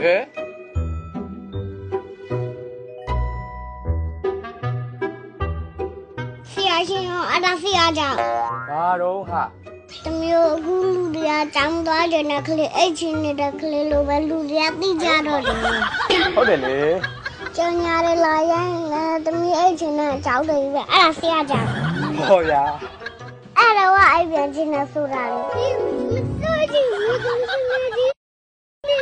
ဟဲ့ဆရာရှင်ရောအတားဆရာကြောင့်ဘာတော့ဟာတမျိုးအခုလူတွေကចောင်းသွားကြတဲ့ကလေးအိတ်ချင်းနေတဲ့ကလေးလိုပဲလူတွေကသိကြတော့တယ်ဟုတ်တယ်လေကျောင်းညာတွေလာရင်လည်းတမီးအိတ်ချင်းနဲ့ကြောက်တယ်ပဲအဲ့ဒါဆရာကြောင့်ဟောဗျာအဲ့တော့အိုက်ပြန်ချင်းနဲ့ဆိုတာလေမစိုးချင်ဘူးသူစနေဒီ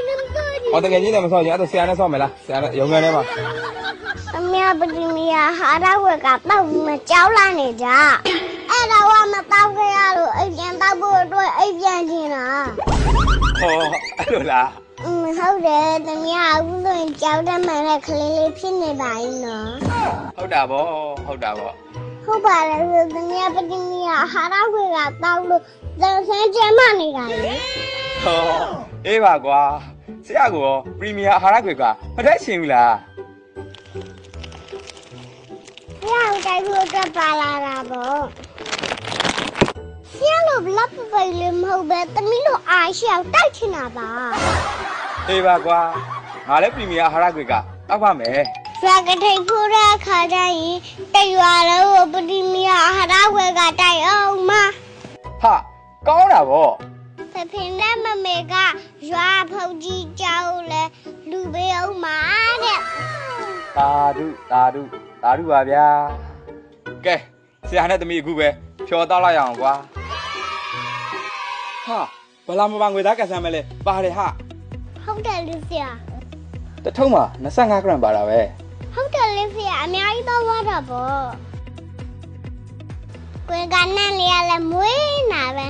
နေမစိုးချင် ဟောတကယ်ကြီးလည်းမဆောက်ချင်အဲ့ဒါဆရာနဲ့ဆောက်မယ်လားဆရာနဲ့ရုံငန်းထဲမှာ သမီးပတိမီယာဟာရဝက်ကတောက်မကြောက်လာနေကြအဲ့တော့ကမတောက်ခဲ့ရလို့အိတ်ပြန်တောက်ဖို့အတွက်အိတ်ပြန်ချင်းလား ဟောအဲ့လိုလား อืมဟုတ်တယ်သမီးကအခုဆိုရင်ကြောက်တဲ့မှန်တဲ့ကလေးလေးဖြစ်နေပါ ਈ နော် ဟုတ်တာဗောဟုတ်တာဗော ဟုတ်ပါလေဆိုသမီးပတိမီယာဟာရဝက်ကတောက်လို့သင်ဆန်းကျမနေတာလေ ဟောအေးပါကွာဆရာကရောပရီမီယာအာဟာရခွေကမထိုက်ရှင်ဘူးလားဆရာကိုတိုက်ဖို့အတွက်ပါလာတာပေါ့ဆရာလိုဘလပ်ပိတ်လေးမဟုတ်ပဲသမီးလိုအားရှိအောင်တိုက်ချင်တာပါအေးပါကွာငါလည်းပရီမီယာအာဟာရခွေကတောက်ပါမယ်ဆရာကထိတ်ဖို့တဲ့အခါကျရင်တရွာလုံးကိုပတိမီယာဟာရဝက်ကတိုက်အောင်မဟာကောင်းတာဗော ဖခင်နဲ့မမေကရွာဖုတ်ကြီးကြောက်လဲလူပေးအောင်မတဲ့သာဓုသာဓုသာဓုပါဗျာကဲဆရာနဲ့သမီးအခုပဲဖြော်တော့လိုက်ရအောင်ကွာဟာဘလာမပန်ငွေသားကဆမ်းမဲလဲပါတယ်ဟာဟုတ်တယ်လေဆရာတထုံးမှာ25 gram ပါတာပဲဟုတ်တယ်လေဆရာအများကြီးတော့ဝါတာပေါ့ကွယ်ကနဲ့နေရလဲမွေးနာပဲ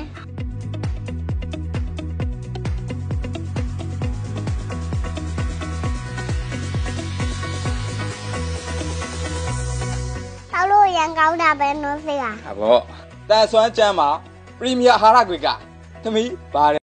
တောက်လို့ရန်ကောင်းတာပဲနော်ဆရာဟာဗောတန်ဆွမ်းကျမ်းမှာပရီမီယာအာဟာရခွေကသမီးပါတယ်